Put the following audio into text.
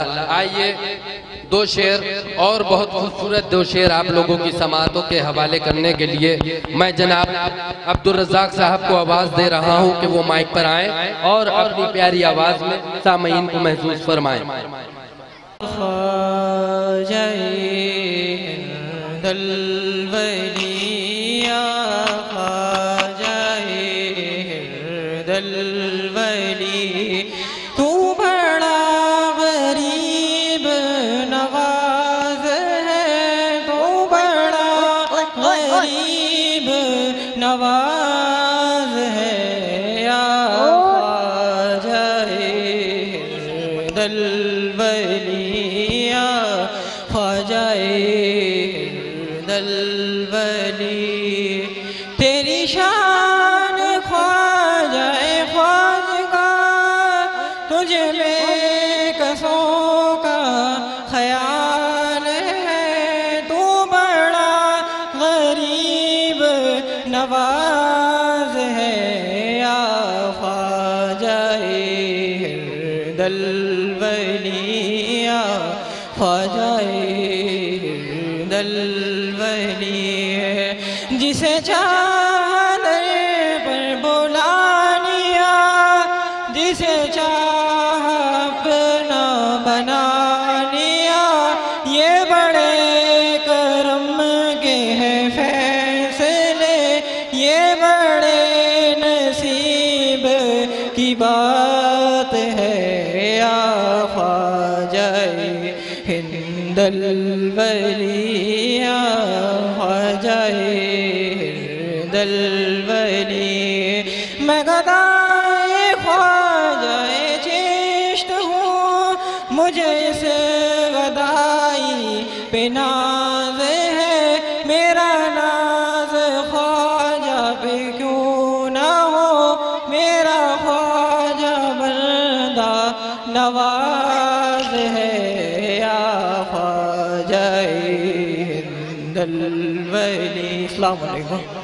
आइए, दो शेर और बहुत खूबसूरत दो शेर आप लोगों की समातों के हवाले करने के लिए मैं जनाब अब्दुल रजाक साहब को आवाज़ दे रहा हूँ कि वो माइक पर आए और अपनी प्यारी आवाज़ में सामीन को महसूस फरमाएँ। दलवली। नवाज़ है या ख्वाजाए दलवलिया ख्वाजाए तेरी शान ख्वाजाए ख्वाजगा तुझ में कसों का नवाज़ है या दलवलिया ख्वाजाए दलवली जिसे चादर पर बुला लिया जिसे चाह अपना बना बात है या ख्वाजाए हिंदल वलिया ख्वाजाए हिंदल वली। मैं गदाए ख्वाजाए चेष्ट हूँ। मुझे से गदाई पे नवाज़ है या ख्वाजा हिंदल वली अस्सलाम वालेकुम